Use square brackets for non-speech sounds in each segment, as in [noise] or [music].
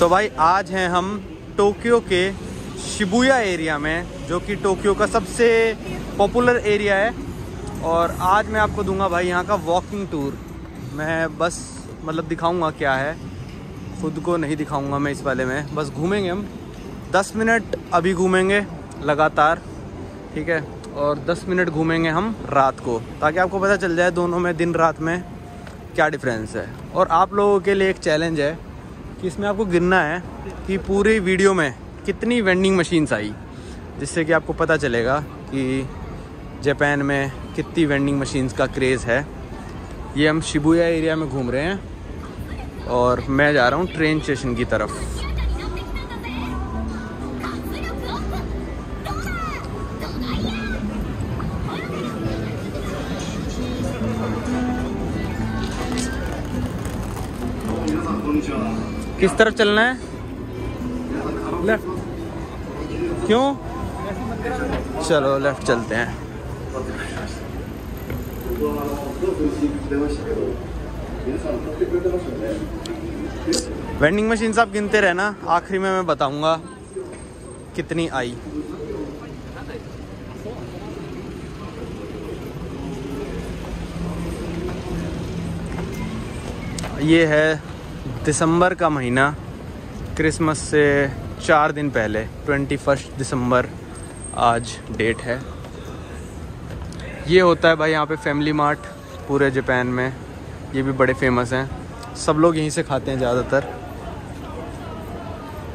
तो भाई, आज हैं हम टोक्यो के शिबुया एरिया में, जो कि टोक्यो का सबसे पॉपुलर एरिया है। और आज मैं आपको दूँगा भाई यहाँ का वॉकिंग टूर मैं बस मतलब दिखाऊँगा क्या है। खुद को नहीं दिखाऊँगा मैं इस वाले में। बस घूमेंगे हम। 10 मिनट अभी घूमेंगे, लगातार। ठीक है? और 10 मिनट घूमेंगे हम रात को, ताकि आपको पता चल जाए दोनों में, दिन रात में क्या डिफरेंस है? और आप लोगों के लिए एक चैलेंज है कि इसमें आपको गिनना है कि पूरी वीडियो में कितनी वेंडिंग मशीन्स आई, जिससे कि आपको पता चलेगा कि जापान में कितनी वेंडिंग मशीन्स का क्रेज़ है। ये हम शिबुया एरिया में घूम रहे हैं और मैं जा रहा हूँ ट्रेन स्टेशन की तरफ़। किस तरफ़ चलना है? लेफ़्ट क्यों? चलो लेफ़्ट चलते हैं। वेंडिंग मशीन आप गिनते रहना। आखिरी में मैं बताऊँगा कितनी आई। ये है दिसंबर का महीना, क्रिसमस से चार दिन पहले, ट्वेंटी फ़र्स्ट दिसंबर आज डेट है। ये होता है भाई यहाँ पे फैमिली मार्ट पूरे जापान में, ये भी बड़े फ़ेमस हैं। सब लोग यहीं से खाते हैं ज़्यादातर।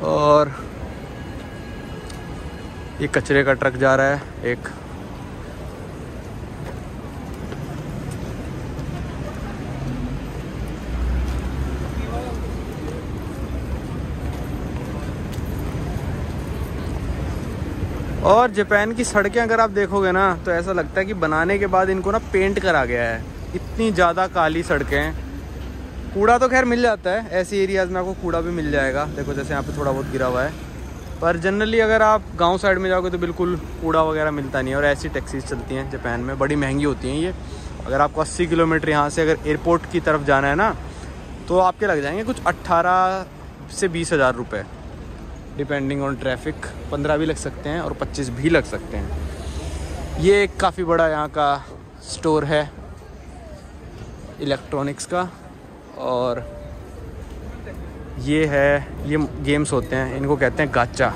और ये कचरे का ट्रक जा रहा है, एक और जापान की सड़कें अगर आप देखोगे ना तो ऐसा लगता है कि बनाने के बाद इनको ना पेंट करा गया है। इतनी ज़्यादा काली सड़कें। कूड़ा तो खैर मिल जाता है, ऐसी एरियाज़ में आपको कूड़ा भी मिल जाएगा। देखो जैसे यहाँ पे थोड़ा बहुत गिरा हुआ है। पर जनरली अगर आप गाँव साइड में जाओगे तो बिल्कुल कूड़ा वगैरह मिलता नहीं है और ऐसी टैक्सीज चलती हैं जापान में। बड़ी महँगी होती हैं ये। अगर आपको 80 किलोमीटर यहाँ से अगर एयरपोर्ट की तरफ़ जाना है ना तो आपके लग जाएँगे कुछ अट्ठारह से बीस हज़ार रुपये डिपेंडिंग ऑन ट्रैफ़िक, पंद्रह भी लग सकते हैं और पच्चीस भी लग सकते हैं। ये एक काफ़ी बड़ा यहाँ का स्टोर है, इलेक्ट्रॉनिक्स का, और ये है, ये गेम्स होते हैं, इनको कहते हैं गाचा।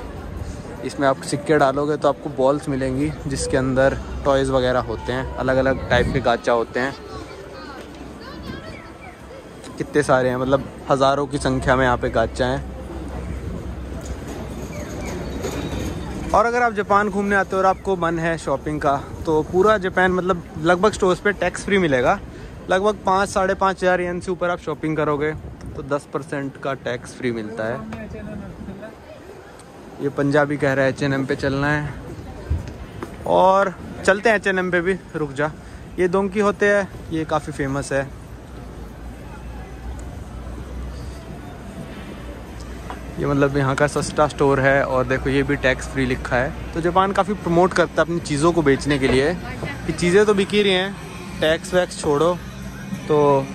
इसमें आप सिक्के डालोगे तो आपको बॉल्स मिलेंगी, जिसके अंदर टॉयज़ वगैरह होते हैं अलग अलग टाइप के गाचा होते हैं। कितने सारे हैं मतलब हज़ारों की संख्या में यहाँ पे गाचा हैं। और अगर आप जापान घूमने आते हो और आपको मन है शॉपिंग का तो पूरा जापान मतलब लगभग स्टोर्स पे टैक्स फ्री मिलेगा। लगभग पाँच, साढ़े पाँच हज़ार एन से ऊपर आप शॉपिंग करोगे तो दस परसेंट का टैक्स फ्री मिलता है। ये पंजाबी कह रहा है एच एन एम पे चलना है। और चलते हैं एच एन एम पे भी, रुक जा। ये दोंकी होते हैं, ये काफ़ी फ़ेमस है। ये मतलब यहाँ का सस्ता स्टोर है और देखो ये भी टैक्स फ्री लिखा है। तो जापान काफ़ी प्रमोट करता है अपनी चीज़ों को बेचने के लिए कि चीज़ें तो बिकी रही हैं। टैक्स वैक्स छोड़ो तो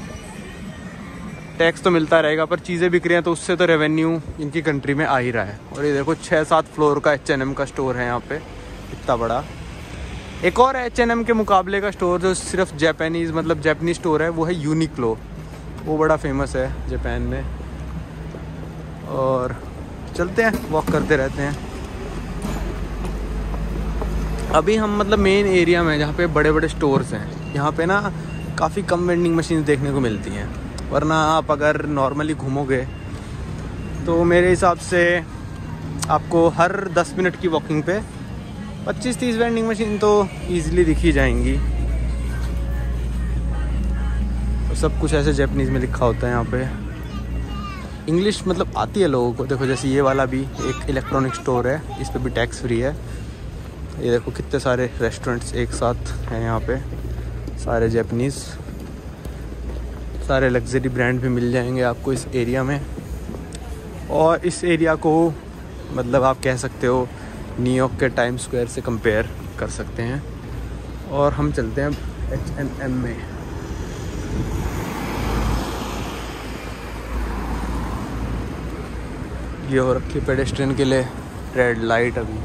टैक्स तो मिलता रहेगा, पर चीज़ें बिक रही हैं तो उससे तो रेवेन्यू इनकी कंट्री में आ ही रहा है। और ये देखो छः सात फ्लोर का एच एन एम का स्टोर है यहाँ पे, इतना बड़ा। एक और एच एन एम के मुकाबले का स्टोर जो सिर्फ़ जापानीज़ मतलब जापानीज स्टोर है, वो है यूनिक्लो वो बड़ा फ़ेमस है जापान में। और चलते हैं वॉक करते रहते हैं। अभी हम मतलब मेन एरिया में जहाँ पे बड़े बड़े स्टोर्स हैं। यहाँ पे ना काफ़ी कम वेंडिंग मशीन देखने को मिलती हैं। वरना आप अगर नॉर्मली घूमोगे तो मेरे हिसाब से आपको हर 10 मिनट की वॉकिंग पे 25-30 वेंडिंग मशीन तो ईजिली दिखी जाएँगी। और सब कुछ ऐसे जैपनीज़ में लिखा होता है यहाँ पे। इंग्लिश मतलब आती है लोगों को। देखो, जैसे ये वाला भी एक इलेक्ट्रॉनिक स्टोर है, इस पर भी टैक्स फ्री है। ये देखो, कितने सारे रेस्टोरेंट्स एक साथ हैं यहाँ पे। सारे जैपनीज़ सारे लग्जरी ब्रांड भी मिल जाएँगे आपको इस एरिया में। और इस एरिया को मतलब आप कह सकते हो न्यूयॉर्क के टाइम स्क्वायर से कंपेयर कर सकते हैं। और हम चलते हैं एच एन एम में। ये हो रखी पेडेस्ट्रियन के लिए रेड लाइट अभी।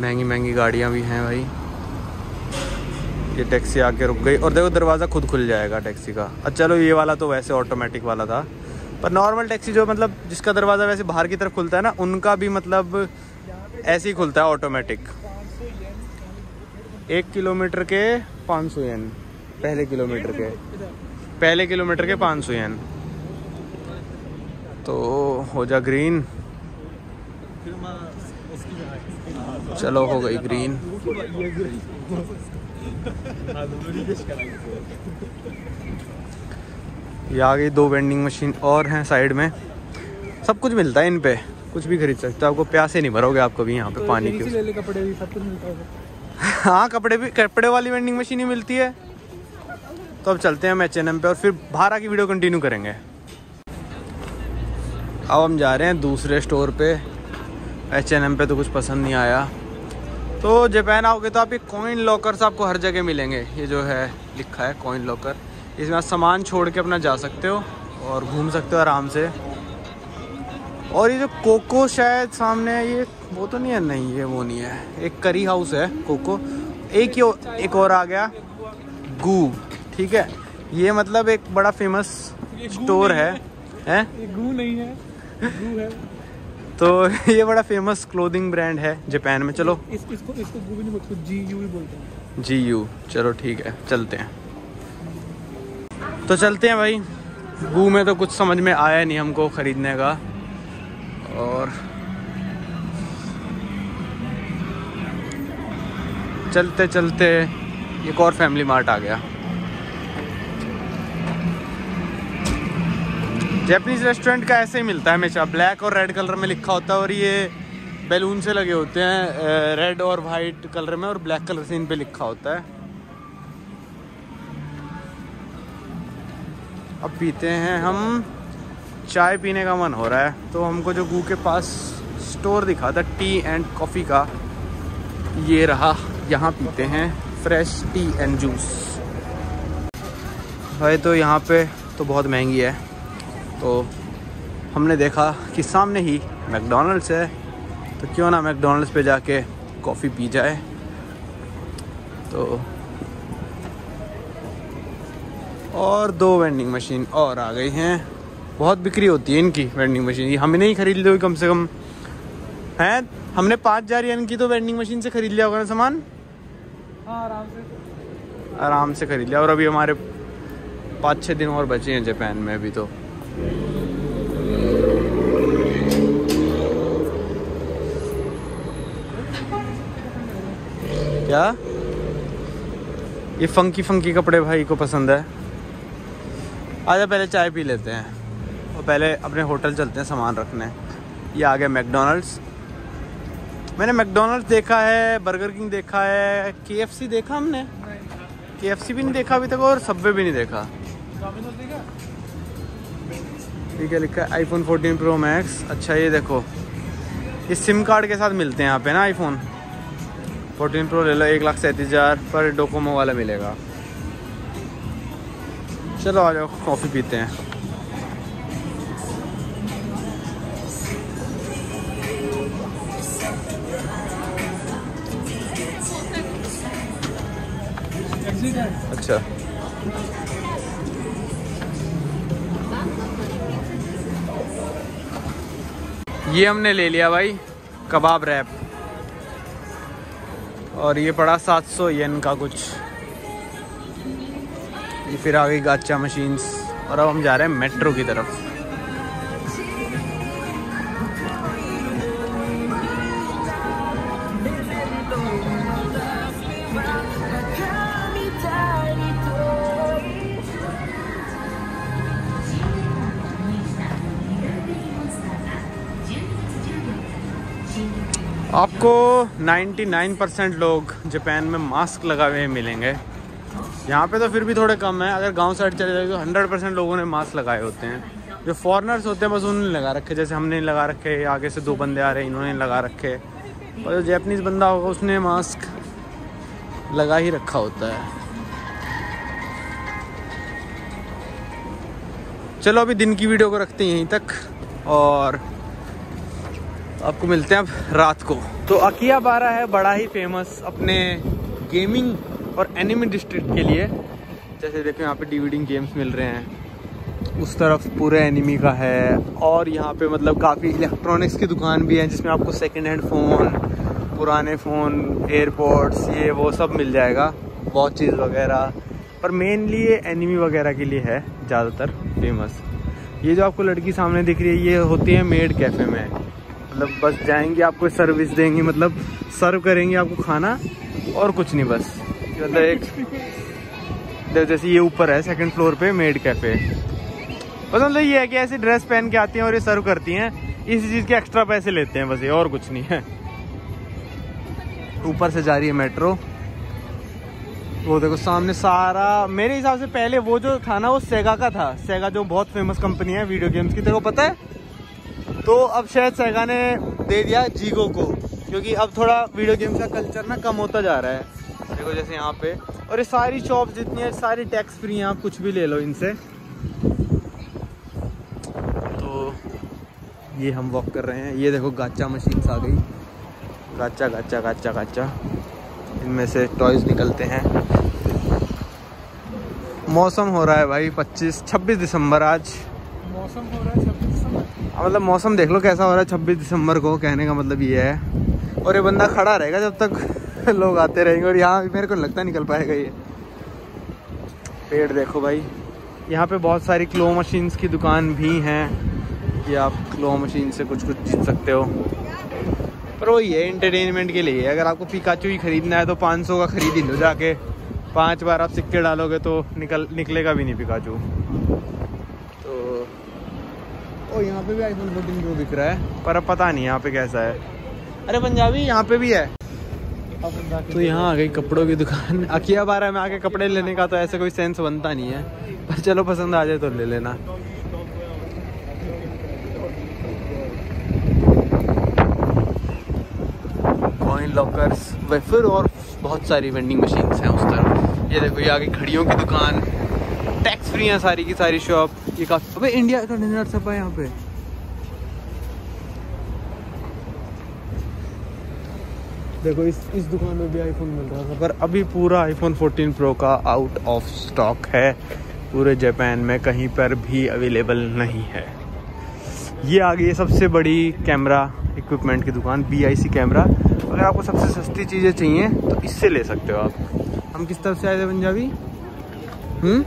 महँगी महँगी गाड़ियाँ भी हैं भाई। ये टैक्सी आके रुक गई। और देखो, दरवाज़ा खुद खुल जाएगा टैक्सी का। अच्छा चलो, ये वाला तो वैसे ऑटोमेटिक वाला था। पर नॉर्मल टैक्सी जो मतलब जिसका दरवाज़ा वैसे बाहर की तरफ़ खुलता है ना, उनका भी मतलब ऐसे ही खुलता है ऑटोमेटिक एक किलोमीटर के पाँच सौ पहले किलोमीटर के। पहले किलोमीटर के पाँच सौ तो हो जा ग्रीन चलो हो गई ग्रीन ये आ गई दो वेंडिंग मशीन और हैं साइड में। सब कुछ मिलता है इन पे। कुछ भी खरीद सकते हो। आपको प्यासे नहीं भरोगे आप कभी यहाँ पे तो पानी की ले ले कपड़े भी सब कुछ मिलता है [laughs] हाँ कपड़े भी कपड़े वाली वेंडिंग मशीन ही मिलती है। तो अब चलते हैं हम एच एन एम पे और फिर बाहर आके वीडियो कंटिन्यू करेंगे। अब हम जा रहे हैं दूसरे स्टोर पे। एच एन एम पे तो कुछ पसंद नहीं आया। तो जापान आओगे तो आप ये कॉइन लॉकर्स आपको हर जगह मिलेंगे। ये जो है लिखा है कॉइन लॉकर इसमें आप सामान छोड़ के अपना जा सकते हो और घूम सकते हो आराम से। और ये जो कोको शायद सामने है ये वो तो नहीं है? नहीं ये वो नहीं है। एक करी हाउस है कोको एक ही एक और आ गया। गू ठीक है? ये मतलब एक बड़ा फ़ेमस स्टोर है। हैं। गू नहीं है। तो [laughs] ये बड़ा फ़ेमस क्लोथिंग ब्रांड है जापान में। चलो। इस, इसको इसको गू भी नहीं बोलते जी यू ही बोलते हैं। जी यू चलो ठीक है चलते हैं। तो चलते हैं भाई। गू में तो कुछ समझ में आया नहीं हमको ख़रीदने का। और चलते चलते एक और फैमिली मार्ट आ गया। जैपनीज रेस्टोरेंट का ऐसे ही मिलता है हमेशा। ब्लैक और रेड कलर में लिखा होता है और ये बैलून से लगे होते हैं रेड और वाइट कलर में और ब्लैक कलर से इन पे लिखा होता है। अब पीते हैं हम। चाय पीने का मन हो रहा है तो हमको जो गू के पास स्टोर दिखा था टी एंड कॉफ़ी का, ये रहा। यहाँ पीते हैं फ्रेश टी एंड जूस भाई तो यहाँ पे तो बहुत महँगी है। तो हमने देखा कि सामने ही मैकडोनल्ड्स है। तो क्यों ना मैकडोनल्ड्स पे जाके कॉफ़ी पी जाए। तो और दो वेंडिंग मशीन और आ गई हैं। बहुत बिक्री होती है इनकी वेंडिंग मशीन हमने ही खरीद ली कम से कम। हैं? हमने पाँच हज़ार यानी की तो वेंडिंग मशीन से ख़रीद लिया होगा ना सामान? हाँ आराम से। आराम से खरीद लिया। और अभी हमारे पाँच छः दिन और बचे हैं जापान में अभी तो। क्या? ये फंकी फंकी कपड़े भाई को पसंद है। आजा पहले चाय पी लेते हैं। और पहले अपने होटल चलते हैं सामान रखने। ये आ गया मैकडोनल्ड्स मैंने मैकडोनल्ड्स देखा है बर्गर किंग देखा है के देखा हमने? के भी नहीं देखा अभी तक और सब्वे भी नहीं देखा? ठीक है, लिखा है आईफोन 14 प्रो मैक्स अच्छा ये देखो। ये सिम कार्ड के साथ मिलते हैं यहाँ पे ना आईफोन 14 प्रो ले लो, एक लाख सैंतीस हज़ार पर डोकोमो वाला मिलेगा। चलो, आ जाओ कॉफ़ी पीते हैं। अच्छा। ये हमने ले लिया भाई, कबाब रैप और ये पड़ा 700 येन का कुछ। ये फिर आ गई गाचा मशीन्स और अब हम जा रहे हैं मेट्रो की तरफ़। आपको 99 परसेंट लोग जापान में मास्क लगाए हुए मिलेंगे। यहाँ पे तो फिर भी थोड़े कम है। अगर गाँव साइड चले जाए तो 100 परसेंट लोगों ने मास्क लगाए होते हैं। जो फॉरनर्स होते हैं, बस उन्होंने लगा रखे। जैसे हमने लगा रखे, आगे से दो बंदे आ रहे हैं इन्होंने लगा रखे। और जो जैपनीज़ बंदा होगा, उसने मास्क लगा ही रखा होता है। चलो, अभी दिन की वीडियो को रखते हैं यहीं तक। और आपको मिलते हैं अब रात को। तो अकिया बारा है, बड़ा ही फ़ेमस अपने गेमिंग और एनिमी डिस्ट्रिक्ट के लिए। जैसे देखो यहाँ पे डीवीडी गेम्स मिल रहे हैं। उस तरफ़ पूरे एनिमी का है और यहाँ पे मतलब काफ़ी इलेक्ट्रॉनिक्स की दुकान भी है, जिसमें आपको सेकेंड हैंड फ़ोन पुराने फ़ोन एयरपोर्ट्स ये वो सब मिल जाएगा वॉचेज़ वगैरह। पर मेनली ये एनिमी वगैरह के लिए है, ज़्यादातर फ़ेमस ये जो आपको लड़की सामने दिख रही है, ये होती है मेड कैफ़े में। मतलब बस जाएँगे, आपको सर्विस देंगी मतलब सर्व करेंगे आपको खाना और कुछ नहीं बस। मतलब एक जैसे ये ऊपर है सेकंड फ्लोर पे मेड कैफ़े बस मतलब ये है कि ऐसी ड्रेस पहन के आती हैं और ये सर्व करती हैं। इसी चीज़ के एक्स्ट्रा पैसे लेते हैं, बस ये और कुछ नहीं है। ऊपर से जा रही है मेट्रो वो देखो, सामने सारा मेरे हिसाब से पहले वो जो था ना, वो सेगा का था। सेगा जो बहुत फ़ेमस कंपनी है वीडियो गेम्स की देखो पता है? तो अब शायद सेगा ने दे दिया जीगो को क्योंकि अब थोड़ा वीडियो गेम का कल्चर ना कम होता जा रहा है। देखो जैसे यहाँ पे और ये सारी शॉप जितनी है सारी टैक्स फ्री हैं आप कुछ भी ले लो इनसे। तो ये हम वॉक कर रहे हैं। ये देखो गाचा मशीन आ गई। गाचा गाचा गाचा गाचा इनमें से टॉयज निकलते हैं। मौसम हो रहा है भाई 25 26 दिसंबर आज। मौसम हो रहा है हाँ, मतलब मौसम देख लो कैसा हो रहा है 26 दिसंबर को, कहने का मतलब ये है। और ये बंदा खड़ा रहेगा जब तक [laughs] लोग आते रहेंगे, और यहाँ मेरे को लगता निकल पाएगा ये। पेड़ देखो भाई। यहाँ पे बहुत सारी क्लो मशीन्स की दुकान भी हैं। कि आप क्लो मशीन से कुछ कुछ जीत सकते हो। पर वही है इंटरटेनमेंट के लिए। अगर आपको पिकाचू ही खरीदना है तो 500 का खरीद ही लो जाके। पाँच बार आप सिक्के डालोगे तो निकल, निकलेगा भी नहीं पिकाचू ओ यहाँ पे भी आईफोन फोर्टीन प्रो बिक रहा है। पर अब पता नहीं यहाँ पे कैसा है। अरे पंजाबी यहाँ पे भी है। तो यहाँ आ गई कपड़ों की दुकान। अकिया बारह में आके कपड़े लेने का तो ऐसे कोई सेंस बनता नहीं है। पर चलो पसंद आ जाए तो ले लेना। कॉइन लॉकर्स वेफर और बहुत सारी वेंडिंग मशीन्स हैं उस तरफ़। ये देखो ये आगे घड़ियों की दुकान। टैक्स फ्री है सारी की सारी शॉप ये काफ़ी अबे इंडिया का डिनर सब है यहाँ पे। देखो, इस इस दुकान में भी आईफोन मिल रहा था, पर अभी पूरा आईफोन 14 प्रो का आउट ऑफ़ स्टॉक है। पूरे जापान में कहीं पर भी अवेलेबल नहीं है। ये आ गई है सबसे बड़ी कैमरा इक्विपमेंट की दुकान बी आई सी कैमरा अगर आपको सबसे सस्ती चीज़ें चाहिए तो इससे ले सकते हो आप। हम किस तरफ़ से आए थे पंजाबी? हम्म?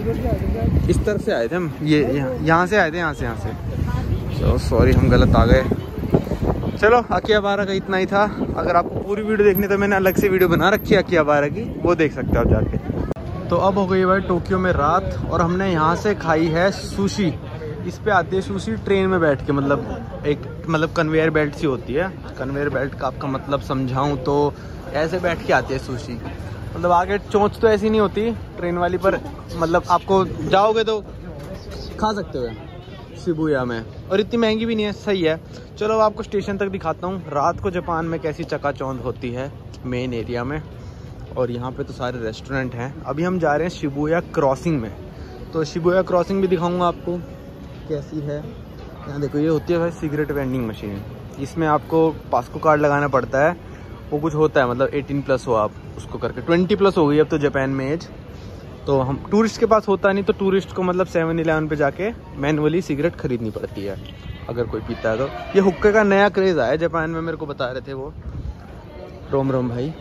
इस तरफ़ से आए थे हम। ये यहाँ से आए थे, यहाँ से यहाँ से। सॉरी हम गलत आ गए। चलो अकिया बारह का इतना ही था। अगर आपको पूरी वीडियो देखनी तो मैंने अलग से वीडियो बना रखी है अकिया बारह की। वो देख सकते हो आप जाके। तो अब हो गई भाई टोक्यो में रात, और हमने यहाँ से खाई है सुशी। इस पे आती है सुशी ट्रेन में बैठ के मतलब एक मतलब कन्वेयर बेल्ट सी होती है। कन्वेयर बेल्ट का आपका मतलब समझाऊँ तो ऐसे बैठ के आती है सुशी। मतलब आगे चोंच तो ऐसी नहीं होती, ट्रेन वाली, पर मतलब आपको जाओगे तो खा सकते हो। शिबुया में। और इतनी महँगी भी नहीं है, सही है। चलो आपको स्टेशन तक दिखाता हूँ, रात को जापान में कैसी चकाचौंध होती है मेन एरिया में। और यहाँ पे तो सारे रेस्टोरेंट हैं। अभी हम जा रहे हैं शिबुया क्रॉसिंग में। तो शिबुया क्रॉसिंग भी दिखाऊँगा आपको, कैसी है। यहाँ देखो, ये होती है भाई सिगरेट वेंडिंग मशीन इसमें आपको पासको कार्ड लगाना पड़ता है। वो कुछ होता है मतलब 18 प्लस हो आप उसको करके। 20 प्लस हो गई अब तो जापान में एज तो हम टूरिस्ट के पास होता नहीं तो टूरिस्ट को मतलब सेवन इलेवन पे जाके मैनुअली सिगरेट खरीदनी पड़ती है, अगर कोई पीता है तो। ये हुक्के का नया क्रेज़ आया जापान में, मेरे को बता रहे थे वो। रोम रोम भाई।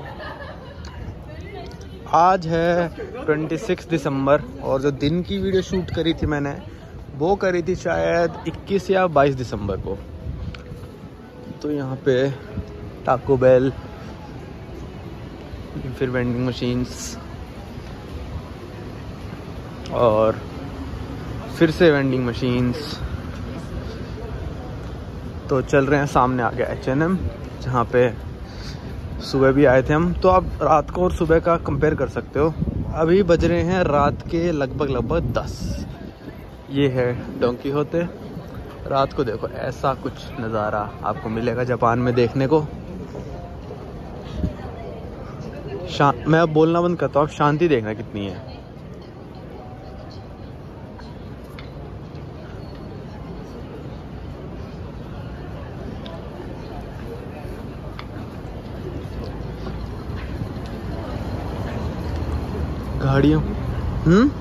आज है 26 दिसंबर, और जो दिन की वीडियो शूट करी थी मैंने, वो करी थी शायद 21 या 22 दिसंबर को। तो यहाँ पे टाको बेल फिर वेंडिंग मशीन्स और फिर से वेंडिंग मशीन्स तो चल रहे हैं सामने आ गया एच एन एम जहाँ पे सुबह भी आए थे हम। तो आप रात को और सुबह का कंपेयर कर सकते हो। अभी बज रहे हैं रात के लगभग लगभग दस। ये है डोंकी होते। रात को देखो ऐसा कुछ नज़ारा आपको मिलेगा जापान में देखने को। मैं अब बोलना बंद करता हूँ, आप शांति देखना कितनी है। गाड़ियों हम्म?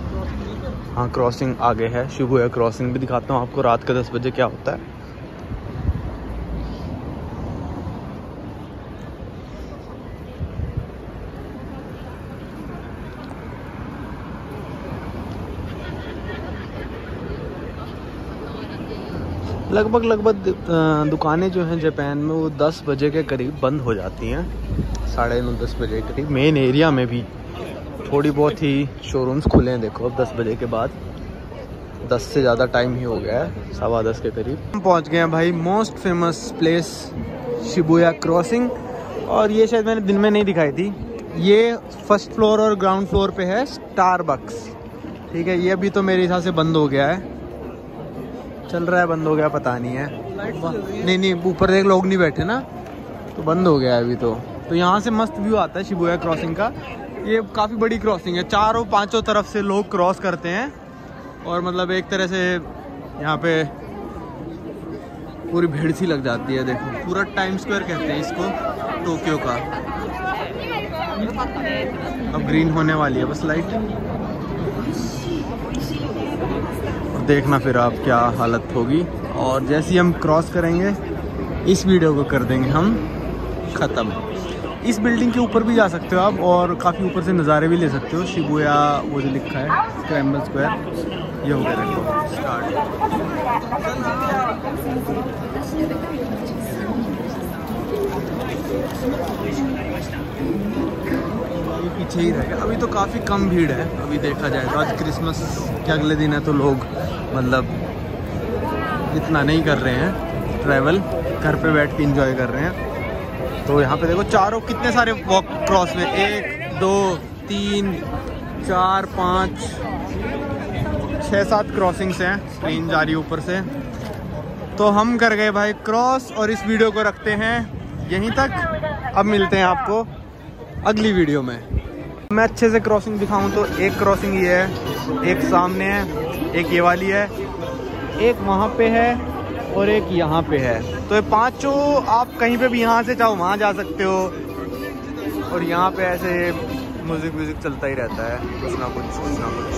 हाँ क्रॉसिंग आगे है, शुभ क्रॉसिंग भी दिखाता हूँ आपको, रात के दस बजे क्या होता है। लगभग लगभग दुकानें जो हैं जापान में वो 10 बजे के करीब बंद हो जाती हैं। साढ़े नौ, दस बजे के करीब। मेन एरिया में भी थोड़ी बहुत ही शोरूम्स खुले हैं, देखो अब 10 बजे के बाद। 10 से ज़्यादा टाइम ही हो गया है, सवा दस के करीब। हम पहुँच गए हैं भाई most famous place Shibuya crossing और ये शायद मैंने दिन में नहीं दिखाई थी। ये फ़र्स्ट फ्लोर और ग्राउंड फ्लोर पे है स्टारबक्स ठीक है, ये अभी तो मेरे हिसाब से बंद हो गया है। चल रहा है, बंद हो गया, पता नहीं है। नहीं नहीं, ऊपर एक लोग नहीं बैठे ना। तो बंद हो गया अभी तो। तो यहाँ से मस्त व्यू आता है शिबुया क्रॉसिंग का। ये काफ़ी बड़ी क्रॉसिंग है। चारों, पाँचों तरफ़ से लोग क्रॉस करते हैं। और मतलब एक तरह से यहाँ पे पूरी भीड़ सी लग जाती है, देखो। पूरा टाइम स्क्वायर कहते हैं इसको टोक्यो का। अब ग्रीन होने वाली है, बस लाइट और देखना फिर आप क्या हालत होगी। और जैसे ही हम क्रॉस करेंगे, इस वीडियो को कर देंगे हम ख़त्म। इस बिल्डिंग के ऊपर भी जा सकते हो आप और काफ़ी ऊपर से नज़ारे भी ले सकते हो। शिबुया वो जो लिखा है स्क्रैम्बल स्क्वायर ये हो गया देखो ये पीछे ही रहेगा अभी तो काफ़ी कम भीड़ है, अभी देखा जाए तो। आज क्रिसमस के अगले दिन है तो लोग मतलब इतना नहीं कर रहे हैं। ट्रैवल घर पे बैठ के इंजॉय कर रहे हैं। तो यहाँ पे देखो चारों कितने सारे वॉक क्रॉस में एक, दो, तीन, चार, पाँच छः सात क्रॉसिंग्स हैं। ट्रेन जा रही है ऊपर से। तो हम कर गए भाई क्रॉस और इस वीडियो को रखते हैं। यहीं तक। अब मिलते हैं आपको। अगली वीडियो में। मैं अच्छे से क्रॉसिंग दिखाऊँ तो एक क्रॉसिंग ये है, एक सामने है, एक ये वाली है, एक वहाँ पे है और एक यहाँ पे है। तो ये पाँचों, आप कहीं पे भी यहाँ से चाहो, वहाँ जा सकते हो। और यहाँ पे ऐसे म्यूज़िक व्यूजिक चलता ही रहता है, कुछ ना कुछ कुछ ना कुछ।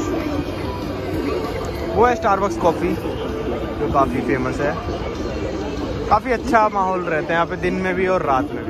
वो है स्टारबक्स कॉफ़ी जो काफ़ी फ़ेमस है। काफ़ी अच्छा माहौल रहता है यहाँ पे दिन में भी और रात में भी।